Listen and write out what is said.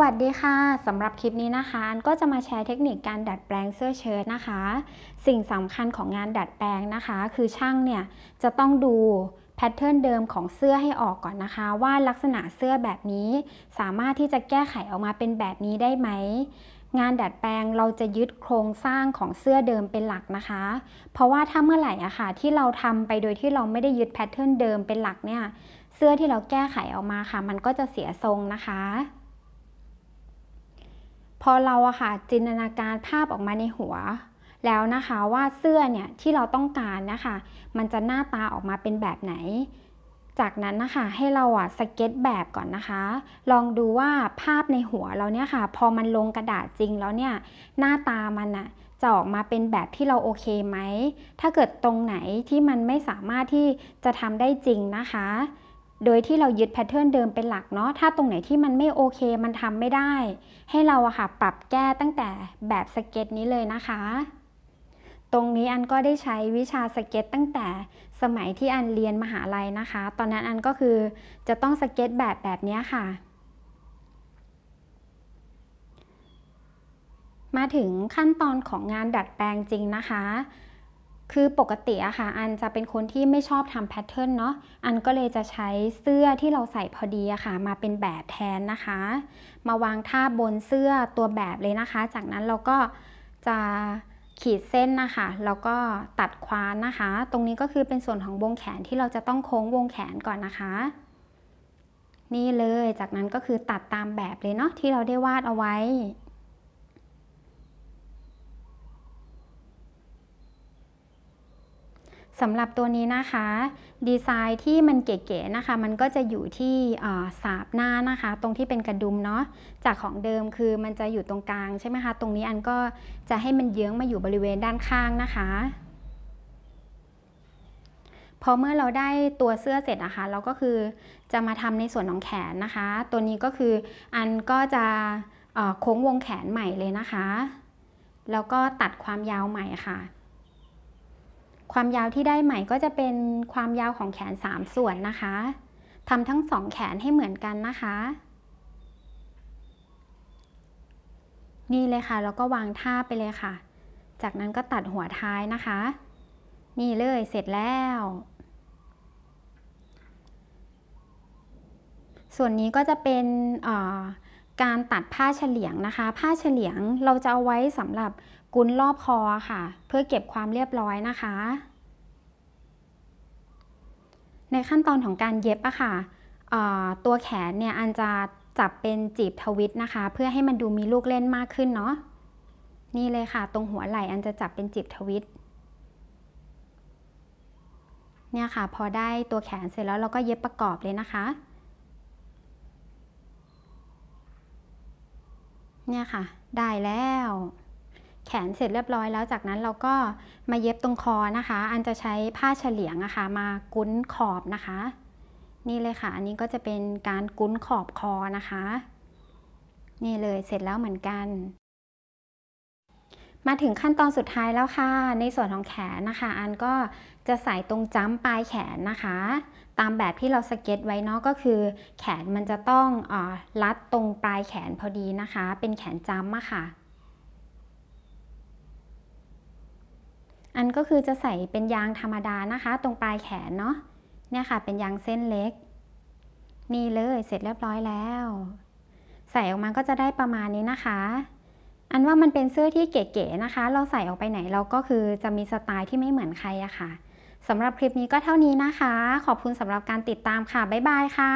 วัสดีค่ะสำหรับคลิปนี้นะคะ ก็จะมาแชร์เทคนิคการดัดแปลงเสื้อเชิ้ตนะคะ สิ่งสำคัญของงานดัดแปลงนะคะ คือช่างเนี่ยจะต้องดูแพทเทิร์นเดิมของเสื้อให้ออกก่อนนะคะ ว่าลักษณะเสื้อแบบนี้ สามารถที่จะแก้ไขออกมาเป็นแบบนี้ได้ไหมงานดัดแปลงเราจะยึดโครงสร้างของเสื้อเดิมเป็นหลักนะคะ เพราะว่าถ้าเมื่อไหร่อะค่ะที่เราทำไปโดยที่เราไม่ได้ยึดแพทเทิร์นเดิมเป็นหลักเนี่ยเสื้อที่เราแก้ไขออกมาค่ะ มันก็จะเสียทรงนะคะ พอเราอะค่ะจินตนาการภาพออกมาในหัว แล้วนะคะว่าเสื้อเนี่ยที่เราต้องการนะคะ มันจะหน้าตาออกมาเป็นแบบไหน จากนั้นนะคะให้เราอะสเก็ตแบบก่อนนะคะ ลองดูว่าภาพในหัวเราเนี่ยค่ะ พอมันลงกระดาษจริงแล้วเนี่ยหน้าตามันอะจะออกมาเป็นแบบที่เราโอเคไหม ถ้าเกิดตรงไหนที่มันไม่สามารถที่จะทำได้จริงนะคะ โดยที่เรายึดแพทเทิร์นเดิมเป็นหลักเนาะ ถ้าตรงไหนที่มันไม่โอเคมันทำไม่ได้ ให้เราอะค่ะปรับแก้ตั้งแต่แบบสเก็ตช์นี้เลยนะคะ ตรงนี้อันก็ได้ใช้วิชาสเก็ตช์ตั้งแต่สมัยที่อันเรียนมหาลัยนะคะ ตอนนั้นอันก็คือจะต้องสเก็ตช์แบบแบบนี้ค่ะ มาถึงขั้นตอนของงานดัดแปลงจริงนะคะ คือปกติอะค่ะ อันจะเป็นคนที่ไม่ชอบทำแพทเทิร์นเนาะ อันก็เลยจะใช้เสื้อที่เราใส่พอดีอะค่ะ มาเป็นแบบแทนนะคะ มาวางท่าบนเสื้อตัวแบบเลยนะคะ จากนั้นเราก็จะขีดเส้นนะคะ แล้วก็ตัดคว้านนะคะ ตรงนี้ก็คือเป็นส่วนของวงแขนที่เราจะต้องโค้งวงแขนก่อนนะคะ นี่เลย จากนั้นก็คือตัดตามแบบเลยเนาะที่เราได้วาดเอาไว้ สำหรับตัวนี้นะคะ ดีไซน์ที่มันเก๋ๆนะคะ มันก็จะอยู่ที่สาบหน้านะคะ ตรงที่เป็นกระดุมเนาะจากของเดิมคือมันจะอยู่ตรงกลางใช่ไหมคะ ตรงนี้อันก็จะให้มันเยื้องมาอยู่บริเวณด้านข้างนะคะพอเมื่อเราได้ตัวเสื้อเสร็จนะคะ เราก็คือจะมาทำในส่วนของแขนนะคะ ตัวนี้ก็คืออันก็จะโค้งวงแขนใหม่เลยนะคะ แล้วก็ตัดความยาวใหม่ค่ะ ความยาวที่ได้ใหม่ก็จะเป็นความยาวของแขน 3 ส่วนนะคะทำทั้งสองแขนให้เหมือนกันนะคะ นี่เลยค่ะ แล้วก็วางท่าไปเลยค่ะ จากนั้นก็ตัดหัวท้ายนะคะ นี่เลยเสร็จแล้ว ส่วนนี้ก็จะเป็น การตัดผ้าเฉลียงนะคะ ผ้าเฉลียงเราจะเอาไว้สำหรับกุนรอบคอค่ะ เพื่อเก็บความเรียบร้อยนะคะ ในขั้นตอนของการเย็บอะค่ะตัวแขนเนี่ยอันจะจับเป็นจีบทวิตนะคะ เพื่อให้มันดูมีลูกเล่นมากขึ้นเนาะนี่เลยค่ะ ตรงหัวไหล่อันจะจับเป็นจีบทวิตเนี่ยค่ะ พอได้ตัวแขนเสร็จแล้วเราก็เย็บประกอบเลยนะคะ เนี่ยค่ะ ได้แล้ว แขนเสร็จเรียบร้อยแล้วจากนั้นเราก็มาเย็บตรงคอนะคะ อันจะใช้ผ้าเฉลียงนะคะ มากุ้นขอบนะคะ นี่เลยค่ะ อันนี้ก็จะเป็นการกุ้นขอบคอนะคะ นี่เลยเสร็จแล้วเหมือนกัน มาถึงขั้นตอนสุดท้ายแล้วค่ะ ในส่วนของแขนนะคะ อันก็จะใส่ตรงจ้ำปลายแขนนะคะ ตามแบบที่เราสเก็ตไว้เนาะก็คือ แขนมันจะต้องอรัดตรงปลายแขนพอดีนะคะ เป็นแขนจ้ำอะค่ะ อันก็คือจะใส่เป็นยางธรรมดานะคะ ตรงปลายแขนเนาะเนี่ยค่ะ เป็นยางเส้นเล็ก นี่เลยเสร็จเรียบร้อยแล้ว ใส่ออกมาก็จะได้ประมาณนี้นะคะ อันว่ามันเป็นเสื้อที่เก๋ๆนะคะ เราใส่ออกไปไหนเราก็คือจะมีสไตล์ที่ไม่เหมือนใครอะค่ะสำหรับคลิปนี้ก็เท่านี้นะคะ ขอบคุณสำหรับการติดตามค่ะ บ๊ายบายค่ะ